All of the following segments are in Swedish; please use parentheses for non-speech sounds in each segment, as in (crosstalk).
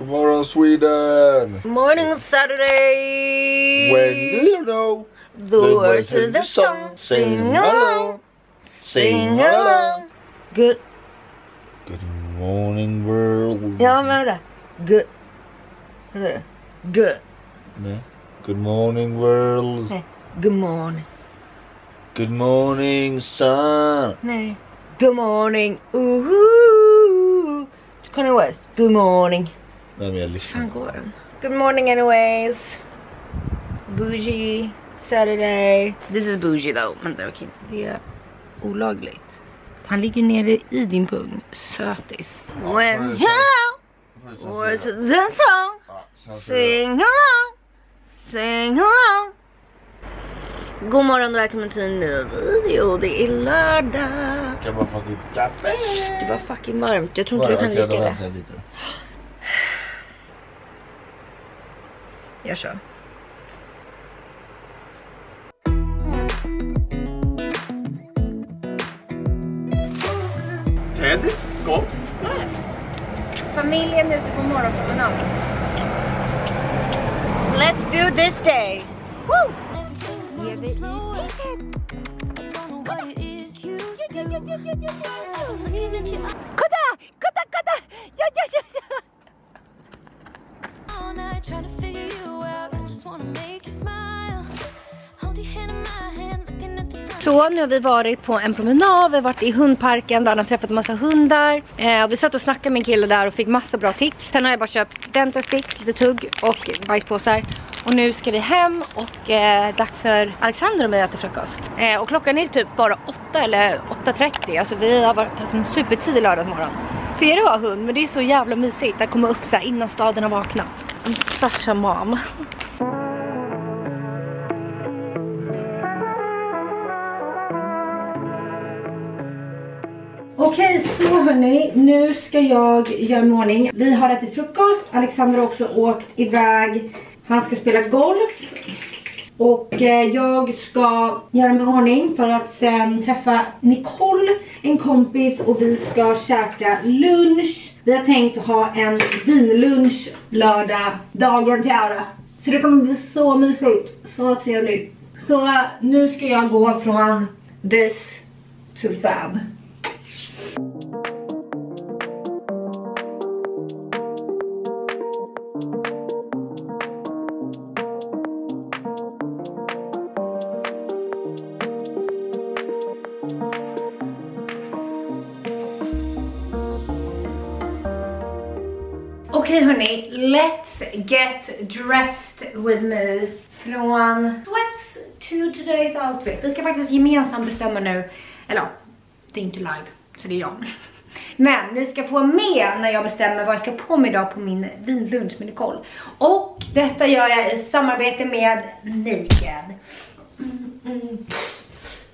God morgon Sweden! Morning Saturday! When you know the words to the song, sing along, sing along. Good. Good morning world. Ja men. Good. Good. Nej. Good morning world. Nej. Good morning. Good morning sun. Nej. Good morning. Ooh. Kanye West. Good morning. Nej men jag lyssnar. Fan går den? Good morning anyways. Bougie. Saturday. This is bougie though. Men det okej. Det är olagligt. Han ligger nere i din pung. Sötis. When you was the song. Sing along. Sing along. God morgon och välkommen till en ny video. Det är lördag. Kan man få sitt kaffe? Det var fucking varmt. Jag tror inte du kan Okej, lika då det. väntar jag lite. Jag kör. Ted, kom. Familjen ute på morgonpromenad. Let's do this day. Woo! Everything's moving slower. I don't know what it Så nu har vi varit på en promenad, vi har varit i hundparken där han har träffat massa hundar. Eh, och vi satt och snackade med en kille där och fick massa bra tips. Sen har jag bara köpt dentasticks, lite tugg och bajspåsar. Och nu ska vi hem och eh, dags för Alexander och mig att äta frukost. Eh, och klockan är typ bara 8 eller 8.30. Alltså vi har varit haft en supertidig lördagsmorgon. Ser du vad hund? Men det är så jävla mysigt att komma upp så här innan staden har vaknat. I'm such a mom. Okej, så hörni, nu ska jag göra mig i ordning. Vi har ätit frukost, Alexander har också åkt iväg. Han ska spela golf. Och eh, jag ska göra mig i ordning för att sen träffa Nicole, en kompis och vi ska käka lunch. Vi har tänkt ha en vinlunch lördag, dagen till ära. Så det kommer bli så mysigt, så trevligt. Så eh, nu ska jag gå från this to fab. Okej hörni, let's get dressed with me. Från sweats to today's outfit. Vi ska faktiskt gemensamt bestämma nu, eller ja, det är inte live, så det är jag. Men ni ska få med när jag bestämmer vad jag ska på mig idag på min vinlunch med Nicole. Och detta gör jag i samarbete med Naked. Mm, mm.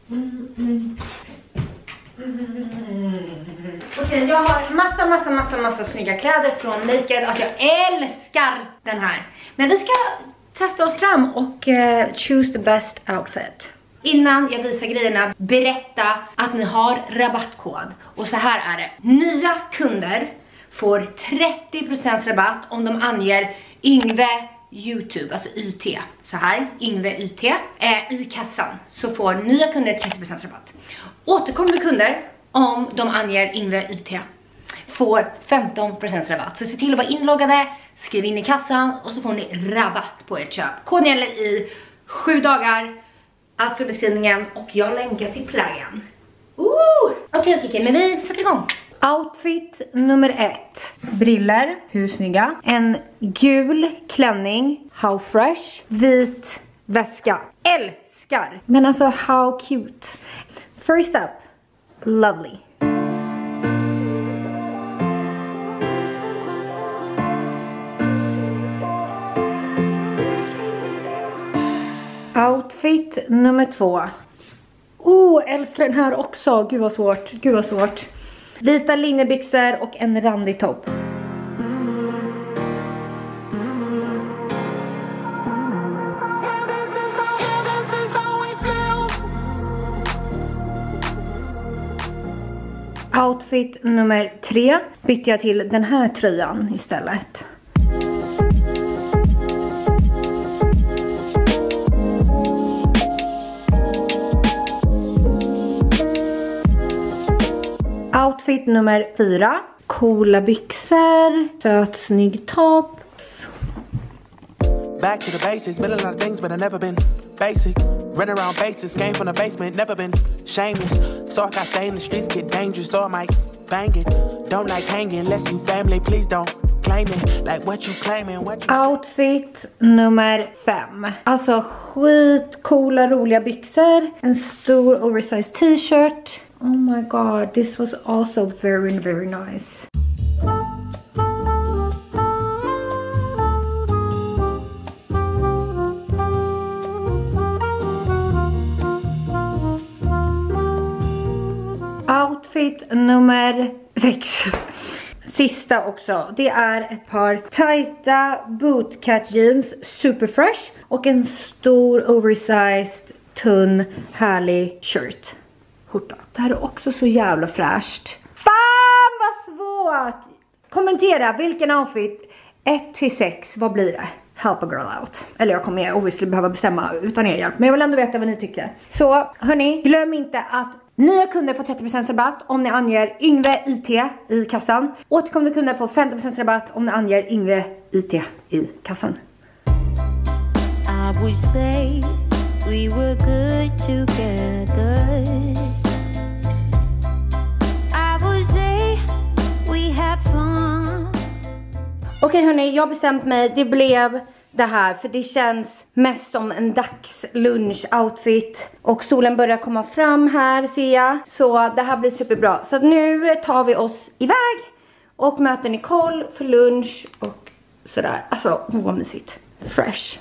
Mm. Okej, jag har massa, massa, massa, massa snygga kläder från Naked. Alltså jag älskar den här. Men vi ska testa oss fram och uh, choose the best outfit. Innan jag visar grejerna, berätta att ni har rabattkod. Och så här är det. Nya kunder får 30% rabatt om de anger Yngve Youtube, alltså YT. Så här, Yngve YT. Eh, I kassan så får nya kunder 30% rabatt. Återkommande kunder, om de anger Yngve YT, får 15% rabatt. Så se till att vara inloggade, skriv in i kassan och så får ni rabatt på ert köp. Koden gäller i 7 dagar, allt i beskrivningen och jag länkar till plaggen. Okej, okej, okej, men vi sätter igång. Outfit nummer ett. Briller, hur snygga? En gul klänning, how fresh? Vit väska. Älskar! Men alltså how cute. First up, lovely. Outfit nummer två. Oh, älskar den här också. Gud vad svårt. Gud vad svårt. Vita linnebyxor och en randig topp. Outfit nummer tre bytte jag till den här tröjan istället. Outfit nummer fyra. Coola byxor, söt snygg topp. Back to the basics, been a lot of things, but I never been basic. Run around bases, came from the basement, never been shameless. So I got stay in the streets, get dangerous, so I might bang it. Don't like hanging unless you family, please don't Outfit nummer fem. Alltså skitcoola roliga byxor. En stor oversized t-shirt. Oh my god, this was also very very nice. Outfit nummer sex. Sista också. Det är ett par tajta bootcut jeans, superfresh. Och en stor oversized, tunn, härlig shirt. Skjorta. Det här är också så jävla fräscht. Fan vad svårt! Kommentera vilken outfit 1 till 6, vad blir det? Help a girl out. Eller jag kommer obviously behöva bestämma utan er hjälp. Men jag vill ändå veta vad ni tycker. Så hörni, glöm inte att nya kunder får 30% rabatt om ni anger Yngve IT i kassan. Återkommande kunder får 50% rabatt om ni anger Yngve IT i kassan. I would say we were good together. Okej hörni, jag har bestämt mig. Det blev det här för det känns mest som en dagslunch-outfit. Och solen börjar komma fram här ser jag. Så det här blir superbra. Så att nu tar vi oss iväg och möter Nicole för lunch och sådär. Alltså, hon vad mysigt. Fresh.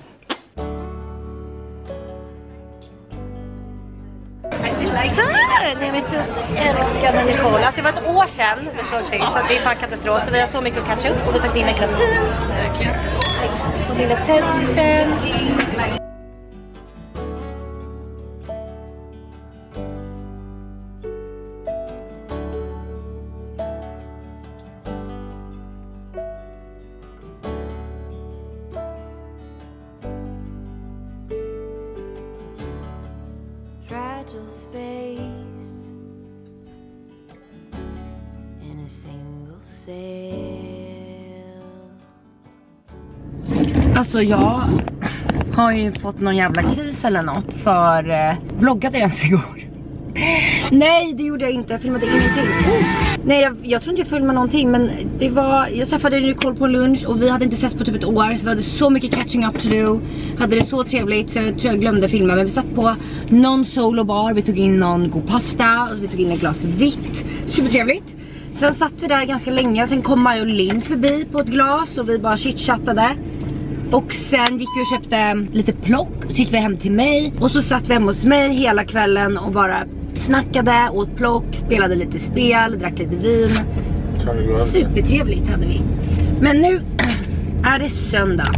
Så här, nej vet du, älskade Nicole. Alltså det var ett år sedan vi såg sist så det är fan katastrof. Så vi har så mycket att catcha upp och vi tog in en klass vin. Och lilla Tedsisen. Fragile space in a single sail. Alltså jag har ju fått någon jävla kris eller något för eh, vloggade jag ens igår? Nej det gjorde jag inte, jag filmade ingenting. Nej jag, jag tror inte jag filmade någonting men det var, jag träffade Nicole på lunch och vi hade inte setts på typ ett år så vi hade så mycket catching up to do. Hade det så trevligt så jag tror jag glömde filma men vi satt på någon solo bar, vi tog in någon god pasta och vi tog in ett glas vitt. Supertrevligt. Sen satt vi där ganska länge och sen kom Maja och Linn förbi på ett glas och vi bara chitchattade. Och sen gick vi och köpte lite plock, så gick vi hem till mig och så satt vi hemma hos mig hela kvällen och bara snackade, åt plock, spelade lite spel, drack lite vin. Supertrevligt hade vi. Men nu (clears throat) är det söndag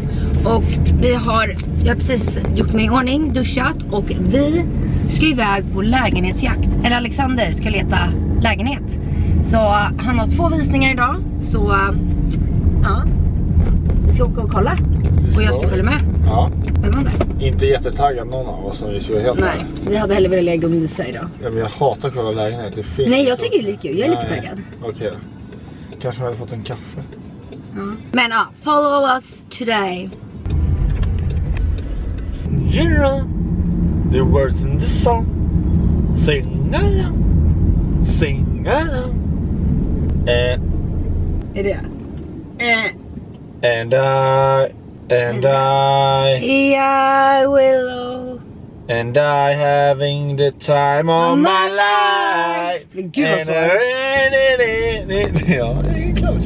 och vi har, jag har precis gjort mig i ordning, duschat och vi ska iväg på lägenhetsjakt. Eller Alexander ska leta lägenhet. Så han har två visningar idag, så ja, vi ska åka och kolla. Och jag ska följa med. Ja. Spännande. Inte jättetaggad någon av oss om vi vara helt Nej, vi hade hellre velat lägga ungdomsar idag. Ja, men jag hatar att kolla lägenhet. Det finns Nej, jag tycker det är lite kul. Jag är lite Nej. taggad. Okej då. Kanske vi hade fått en kaffe. Men ja, follow us today. Know the words in the song. Sing along. Sing along. And, Är det? Eh, and I, and I, yeah, Willow. and I having the time of my life. Men gud vad And svårt. I- Ja, det är klart.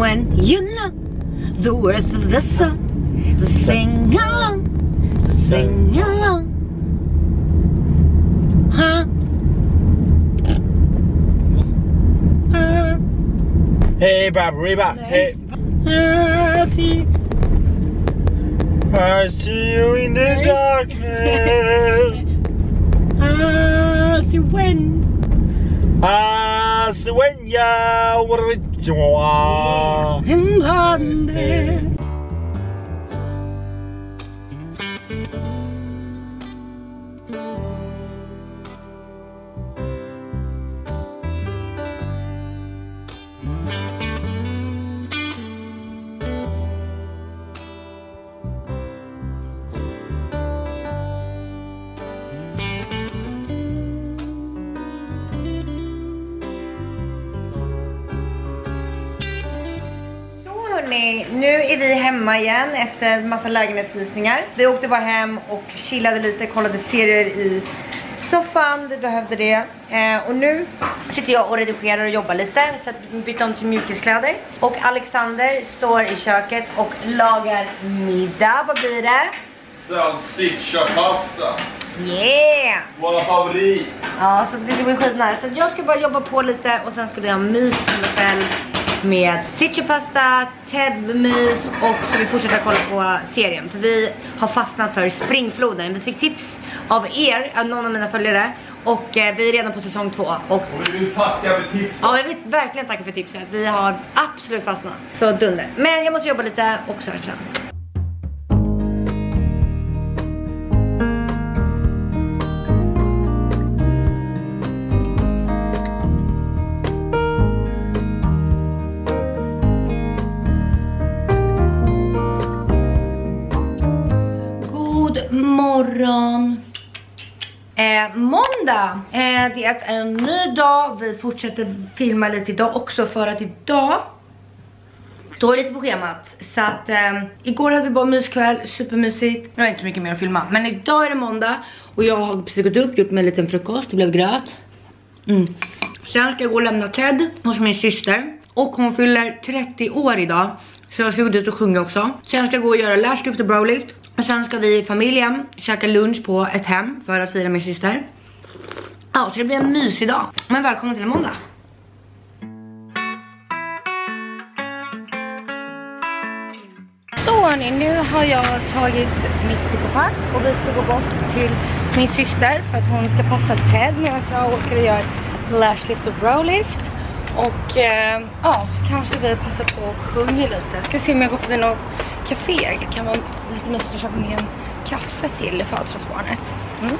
When you know the words of the song, sing along, sing along. Huh? Huh? Hey Baberiba, hey. I see. I see you in the Nej. darkness. I see when. I see when you were with you. Hörni, nu är vi hemma igen efter massa lägenhetsvisningar. Vi åkte bara hem och chillade lite, kollade serier i soffan, vi behövde det. Eh, och nu sitter jag och redigerar och jobbar lite, så att bytte om till mjukiskläder. Och Alexander står i köket och lagar middag, vad blir det? Salsiccia-pasta. Yeah! Våra favorit. Ja, så det ska bli skitnice. Så jag ska bara jobba på lite och sen ska vi ha mys själv med stitchepasta, Ted-mys och så vi fortsätter kolla på serien. För vi har fastnat för Springfloden. Vi fick tips av er, av någon av mina följare. Och eh, vi är redan på säsong två. Och Och vi vill tacka för tipsen. ja, jag vill verkligen tacka för tipset. Vi har absolut fastnat. Så dunder. Men jag måste jobba lite och så vi sen. God morgon! Eh, måndag! Eh, det är en ny dag. Vi fortsätter filma lite idag också för att idag står lite på schemat. Så att eh, igår hade vi bara myskväll, supermysigt. Nu har jag inte så mycket mer att filma. Men idag är det måndag och jag har precis gått upp, gjort mig en liten frukost. Det blev gröt. Mm. Sen ska jag gå och lämna Ted hos min syster. Och hon fyller 30 år idag. Så jag ska gå dit och sjunga också. Sen ska jag gå och göra lash lift och browlift. Och sen ska vi i familjen käka lunch på ett hem för att fira min syster. Ja, så det blir en mysig dag. Men välkommen till en måndag. Så hörni, nu har jag tagit mitt pick-och-pack och vi ska gå bort till min syster för att hon ska passa Ted medan jag åker och gör lash lift och brow lift. Och eh, ja, kanske vi passar på och sjunger lite. Ska se om jag går förbi något café. Det kan vara lite mysigt att köpa med en kaffe till födelsedagsbarnet. Mm.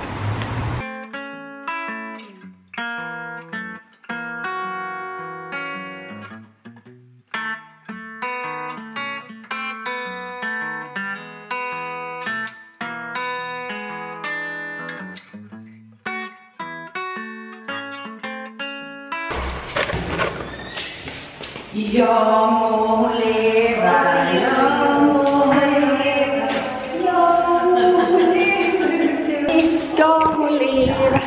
Jag må leva, jag må leva, jag må leva, vi må leva, leva.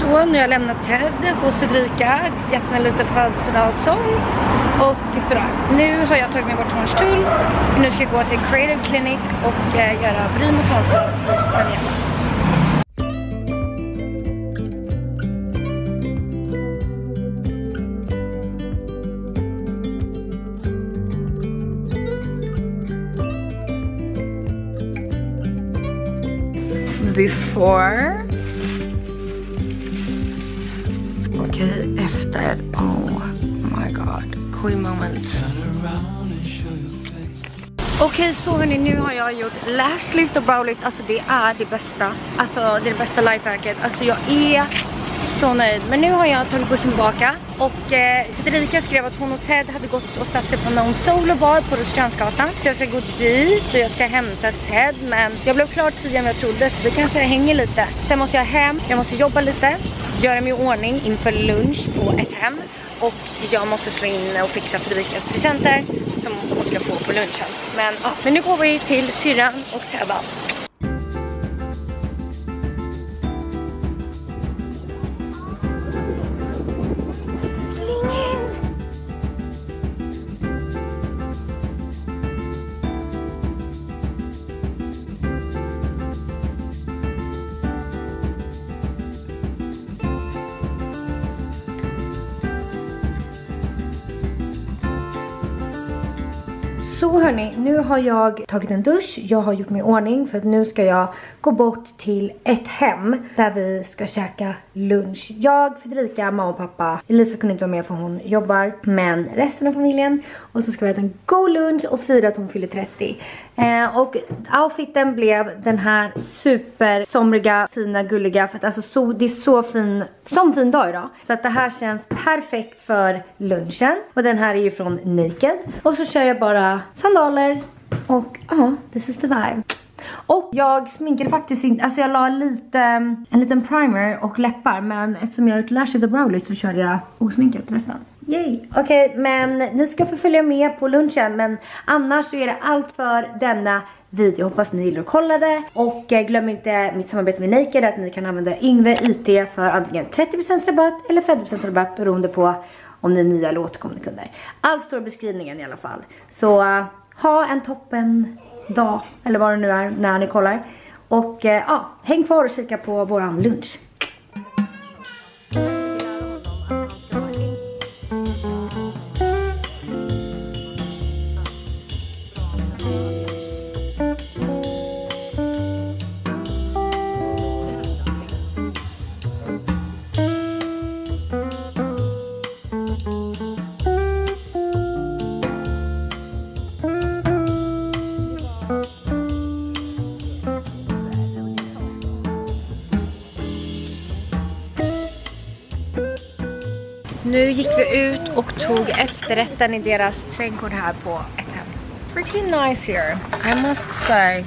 Så nu har jag lämnat Ted hos Ulrika, gett henne lite födelsedagssång och sådär. Nu har jag tagit mig bort till Hornstull, för nu ska jag gå till Creative Clinic och eh, göra bryn och fransar hos before. Okej, efter. Oh my god. Queen moment. Okej, så hörni, nu har jag gjort lash lift och brow lift. Alltså det är det bästa. Alltså det är det bästa lifehacket. Alltså jag är så nöjd. Men nu har jag tagit bussen tillbaka. Och eh, Fredrika skrev att hon och Ted hade gått och satt sig på någon solo bar på Rörstrandsgatan. Så jag ska gå dit och jag ska hämta Ted. Men jag blev klar tidigare än jag trodde så det kanske hänger lite. Sen måste jag hem, jag måste jobba lite. Göra mig i ordning inför lunch på ett hem. Och jag måste slå in och fixa Fredrikas presenter som hon ska få på lunchen. Men, ah, men nu går vi till syrran och Tedda. Så hörni, nu har jag tagit en dusch, jag har gjort mig i ordning för att nu ska jag gå bort till ett hem där vi ska käka lunch. Jag, Fredrika, mamma och pappa. Elisa kunde inte vara med för hon jobbar, men resten av familjen. Och så ska vi äta en god lunch och fira att hon fyller 30. Eh, och outfiten blev den här super somriga, fina, gulliga. För att alltså så, det är så fin, som fin dag idag. Så att det här känns perfekt för lunchen. Och den här är ju från Naked. Och så kör jag bara sandaler. Och ja, this is the vibe. Och jag sminkade faktiskt inte, alltså jag la lite, en liten primer och läppar men eftersom jag har ett lash efter browlies så körde jag osminkat resten. Yay! Okej, okay, men ni ska få följa med på lunchen men annars så är det allt för denna video. Hoppas ni gillar att kolla det. Och eh, glöm inte mitt samarbete med Naked att ni kan använda Yngve YT för antingen 30% rabatt eller 50% rabatt beroende på om ni är nya eller återkommande kunder. Allt står i beskrivningen i alla fall. Så eh, ha en toppen dag eller vad det nu är när ni kollar. Och eh, ja, häng kvar och kika på våran lunch. Nu gick vi ut och tog efterrätten i deras trädgård här på ett hem. Pretty nice here, I must say.